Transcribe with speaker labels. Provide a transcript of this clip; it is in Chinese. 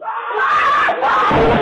Speaker 1: 啊啊啊啊